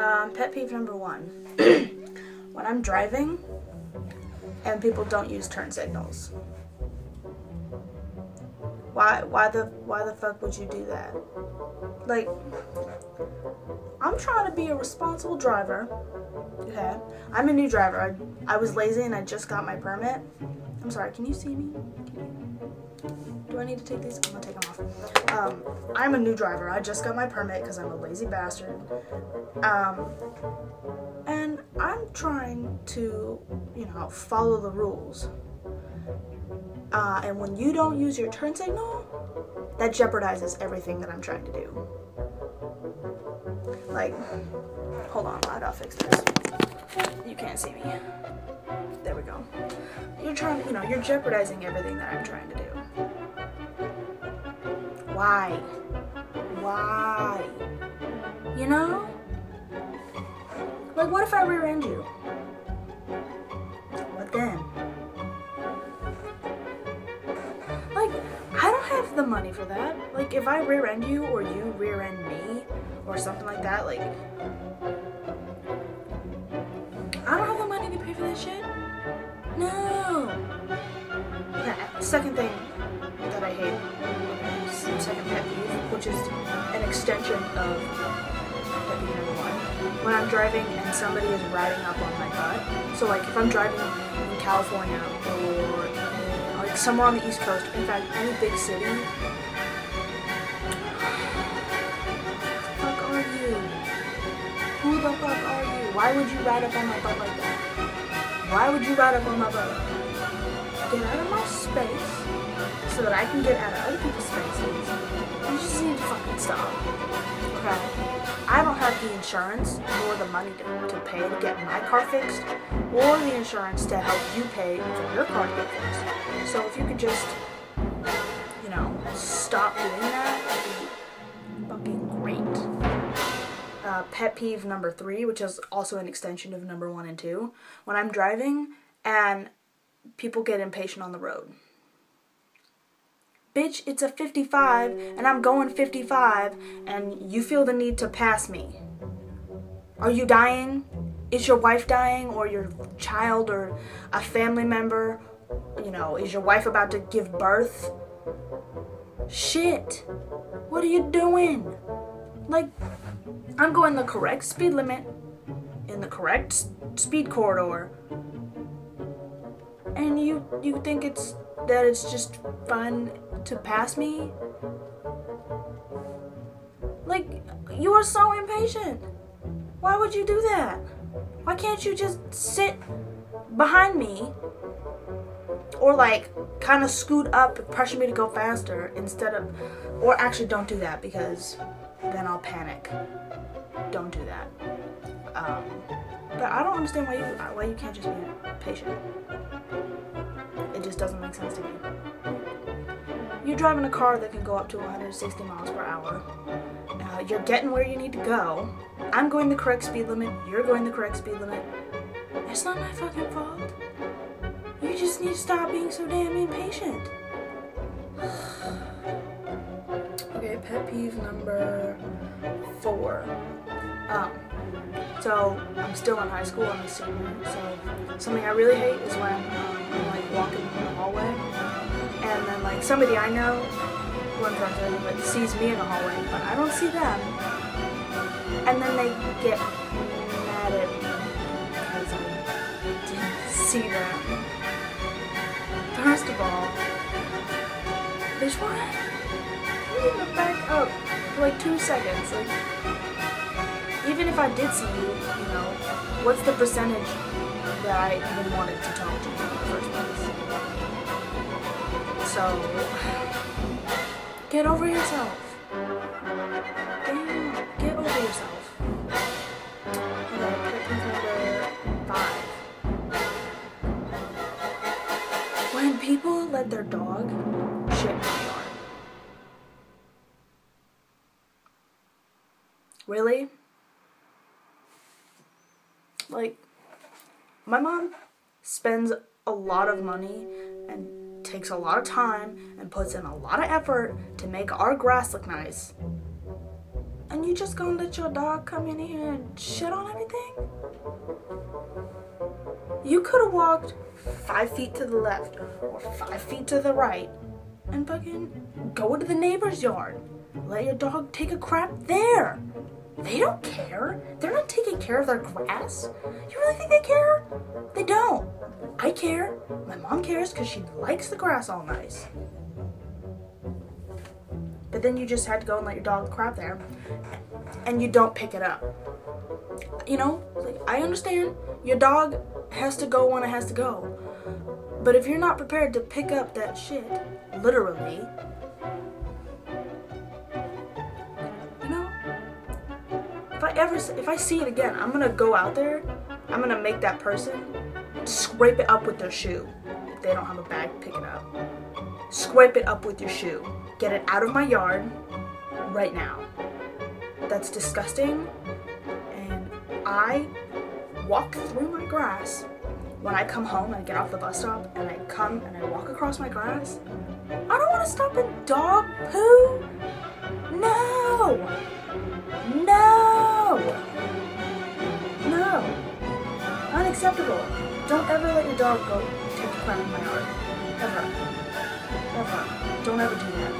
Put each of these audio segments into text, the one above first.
Um, pet peeve number one. when I'm driving and people don't use turn signals. Why why the why the fuck would you do that? Like I'm trying to be a responsible driver. Okay. I'm a new driver. I, I was lazy and I just got my permit. I'm sorry, can you see me? Do I need to take these? I'm gonna take them off. Um, I'm a new driver. I just got my permit because I'm a lazy bastard. Um, and I'm trying to, you know, follow the rules. Uh, and when you don't use your turn signal, that jeopardizes everything that I'm trying to do. Like, hold on, I gotta fix this. You can't see me. There we go. Trying, you know, you're jeopardizing everything that I'm trying to do. Why? Why? You know? Like, what if I rear end you? What then? Like, I don't have the money for that. Like, if I rear end you or you rear end me or something like that, like, I don't have the money to pay for that shit. No. Okay, second thing that I hate, second pet peeve, which is an extension of pet peeve number one. When I'm driving and somebody is riding up on my butt. So like if I'm driving in California or like somewhere on the East Coast, in fact any big city, fuck are you? Who the fuck are you? Why would you ride up on my butt like that? Why would you ride up on my butt? Get out of my space so that I can get out of other people's spaces. You just need to fucking stop. Okay? I don't have the insurance nor the money to, to pay to get my car fixed or the insurance to help you pay for your car to get fixed. So if you could just, you know, stop doing that, Pet peeve number three, which is also an extension of number one and two. When I'm driving and people get impatient on the road. Bitch, it's a 55 and I'm going 55 and you feel the need to pass me. Are you dying? Is your wife dying or your child or a family member? You know, is your wife about to give birth? Shit. What are you doing? Like, I'm going the correct speed limit in the correct speed corridor. And you you think it's that it's just fun to pass me? Like you are so impatient. Why would you do that? Why can't you just sit behind me or like kind of scoot up, and pressure me to go faster instead of or actually don't do that because then I'll panic. Don't do that. Um, but I don't understand why you why you can't just be patient. It just doesn't make sense to me. You're driving a car that can go up to 160 miles per hour. Uh, you're getting where you need to go. I'm going the correct speed limit. You're going the correct speed limit. It's not my fucking fault. You just need to stop being so damn impatient. pet peeve number four. Um, so I'm still in high school. I'm a senior. So something I really hate is when um, I'm like walking in the hallway, and then like somebody I know, who I'm friends with, but sees me in the hallway, but I don't see them, and then they get mad at me because I didn't see them. First of all, bitch, what? You to back up for like two seconds, like even if I did see you, you know, what's the percentage that I even wanted to talk to you in the first place? So, get over yourself. Damn, get over yourself. Okay, number five. When people let their dog shit in my yard. Really? Like my mom spends a lot of money and takes a lot of time and puts in a lot of effort to make our grass look nice and you just gonna let your dog come in here and shit on everything? You could have walked five feet to the left or five feet to the right and fucking go into the neighbor's yard. Let your dog take a crap there. They don't care. They're not taking care of their grass. You really think they care? They don't. I care. My mom cares because she likes the grass all nice. But then you just had to go and let your dog crap there, and you don't pick it up. You know, like I understand your dog has to go when it has to go. But if you're not prepared to pick up that shit, literally, if I ever, if I see it again, I'm gonna go out there, I'm gonna make that person scrape it up with their shoe. If they don't have a bag, pick it up. Scrape it up with your shoe. Get it out of my yard right now. That's disgusting. And I walk through my grass when I come home and I get off the bus stop and I come and I walk across my grass. I don't want to stop in dog poo. No. No. No. Unacceptable. Don't ever let your dog go take a crap in my yard. Ever. Ever. Don't ever do that.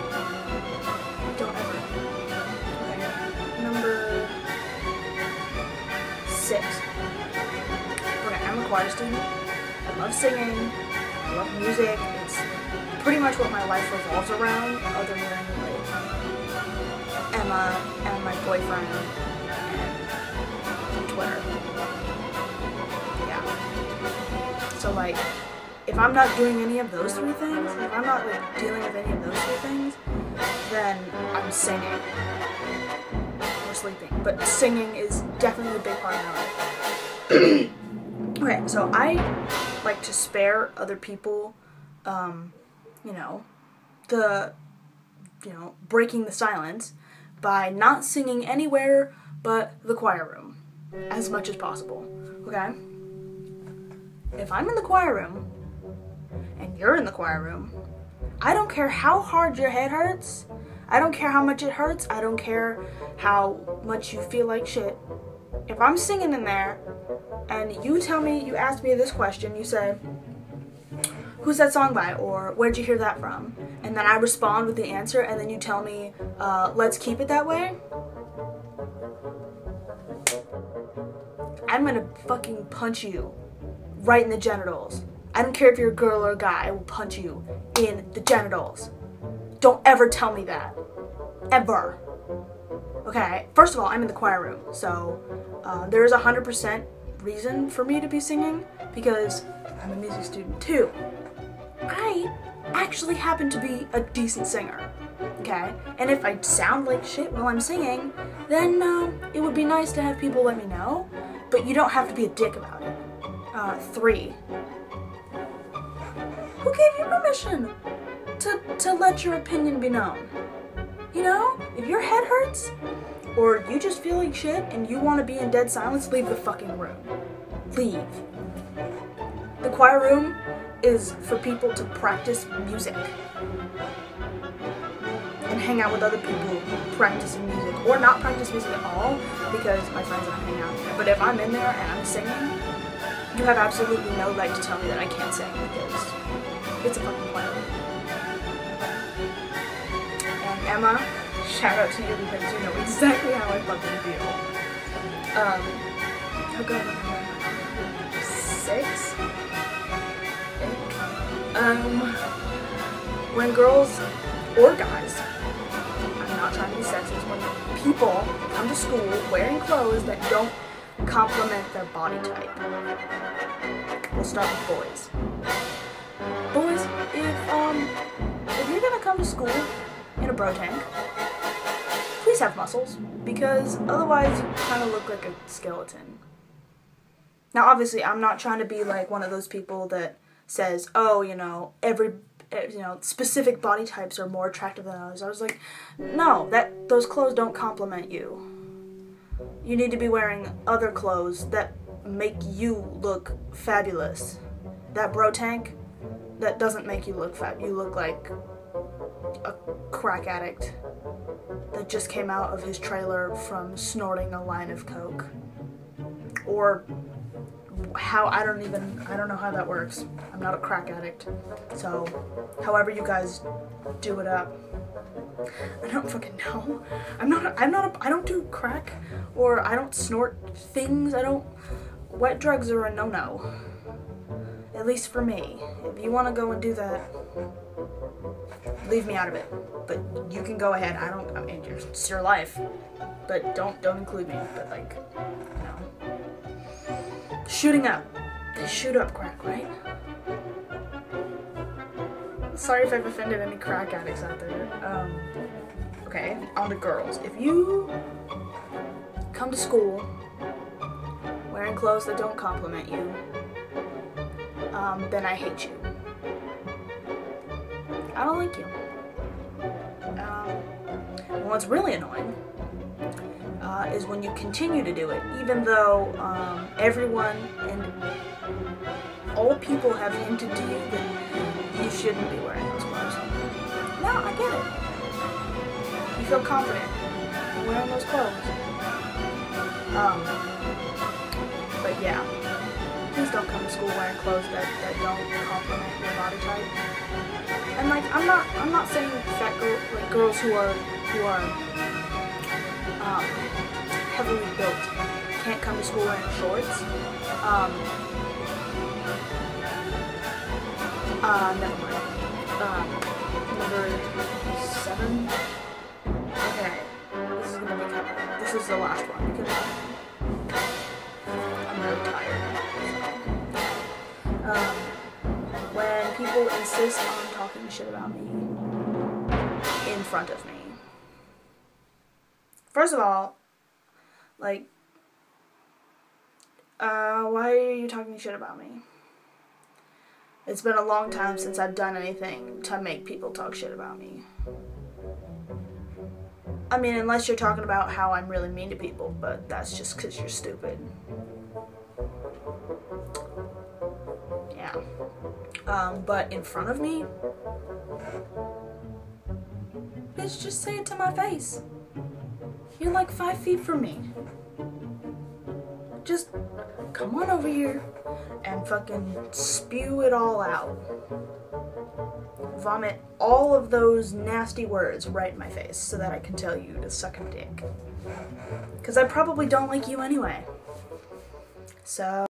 Don't ever. Number six. Okay, I'm a choir student. I love singing. I love music. It's pretty much what my life revolves around, other than like Emma and my boyfriend Twitter. Yeah. So like, if I'm not doing any of those three things, if I'm not like dealing with any of those three things, then I'm singing or sleeping. But singing is definitely a big part of my life. okay, so I like to spare other people, um, you know, the, you know, breaking the silence by not singing anywhere but the choir room as much as possible. Okay? If I'm in the choir room and you're in the choir room, I don't care how hard your head hurts. I don't care how much it hurts. I don't care how much you feel like shit. If I'm singing in there and you tell me, you ask me this question, you say, Who's that song by? Or where'd you hear that from? And then I respond with the answer, and then you tell me, uh, Let's keep it that way. I'm gonna fucking punch you right in the genitals. I don't care if you're a girl or a guy, I will punch you in the genitals. Don't ever tell me that. Ever. Okay, first of all, I'm in the choir room, so uh, there is a 100% reason for me to be singing because I'm a music student too. I actually happen to be a decent singer, okay? And if I sound like shit while I'm singing, then uh, it would be nice to have people let me know, but you don't have to be a dick about it. Uh, three. Who gave you permission to, to let your opinion be known? You know, if your head hurts, or you just feel like shit and you want to be in dead silence, leave the fucking room. Leave. The choir room is for people to practice music hang out with other people practicing music or not practice music at all because my friends I hang out there. But if I'm in there and I'm singing, you have absolutely no right to tell me that I can't sing because it's a fucking choir. And Emma, shout out to you because you know exactly how I fucking feel. Um, oh six? Um, when girls or guys, people come to school wearing clothes that don't complement their body type. We'll start with boys. Boys, if um, if you're gonna come to school in a bro tank, please have muscles because otherwise you kind of look like a skeleton. Now, obviously, I'm not trying to be like one of those people that says, "Oh, you know, every Uh, you know, specific body types are more attractive than others." I was like, "No, that those clothes don't complement you. You need to be wearing other clothes that make you look fabulous. That bro tank that doesn't make you look fab. You look like a crack addict that just came out of his trailer from snorting a line of coke. Or how I don't even I don't know how that works. I'm not a crack addict. So, however you guys do it up. I don't fucking know. I'm not I'm not a, I don't do crack or I don't snort things. I don't wet drugs are a no-no. At least for me. If you want to go and do that, leave me out of it. But you can go ahead. I don't I mean it's your life. But don't don't include me. But like. Shooting up. They shoot up crack, right? Sorry if I've offended any crack addicts out there. Um, okay, on to girls. If you come to school wearing clothes that don't compliment you, um, then I hate you. I don't like you. Um, what's really annoying uh, is when you continue to do it, even though um, everyone and all people have hinted to you that you shouldn't be wearing those clothes. No, I get it. You feel confident wearing those clothes. Um, but yeah, please don't come to school wearing clothes that, that don't compliment your body type. And like, I'm not, I'm not saying fat girl, like girls who are, who are, um, heavily built can't come to school wearing shorts. Um, uh, never mind. Um, number seven. Okay, this is gonna be kind of, this is the last one because I'm really tired. So. Um, when people insist on talking shit about me in front of me. First of all, like, uh, why are you talking shit about me? It's been a long time since I've done anything to make people talk shit about me. I mean, unless you're talking about how I'm really mean to people, but that's just because you're stupid. Yeah. Um, but in front of me, bitch, just say it to my face. You're like five feet from me. Just come on over here and fucking spew it all out. Vomit all of those nasty words right in my face so that I can tell you to suck a dick. Because I probably don't like you anyway. So.